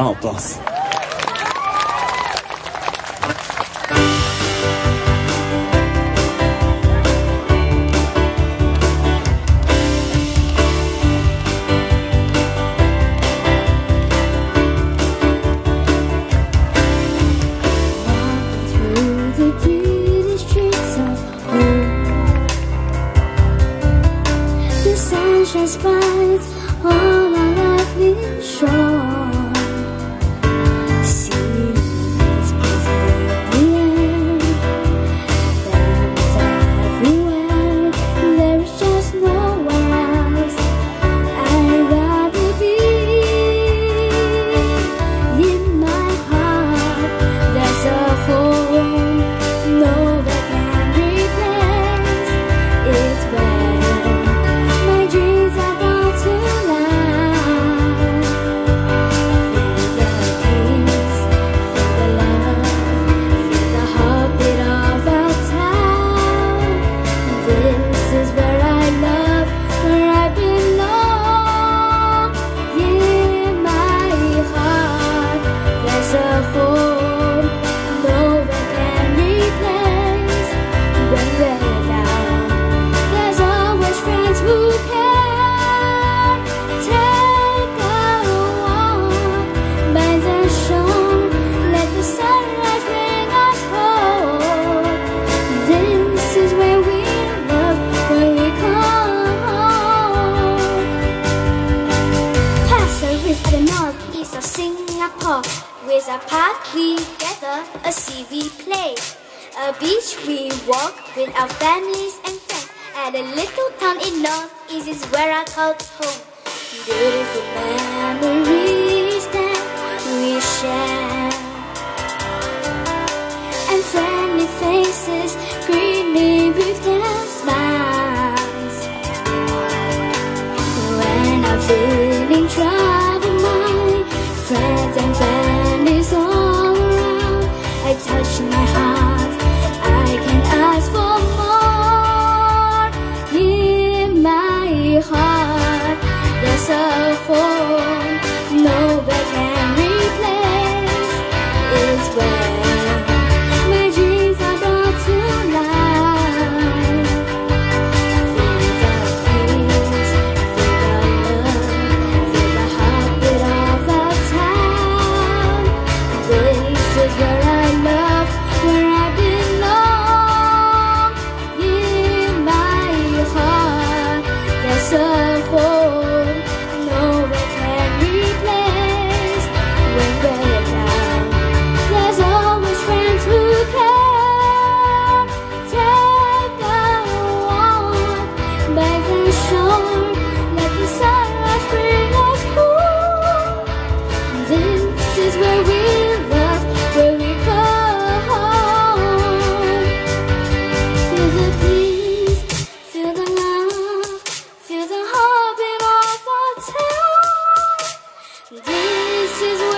Round of applause. through the beauty streets of home. The sun shines bright on our lovely shore. Of Singapore. With a park we gather, a sea we play, a beach we walk with our families and friends. At a little town in northeast is where I call home. Beautiful memories that we share, and friendly faces greet me with their smiles. When I'm feeling troubled, my friends and family is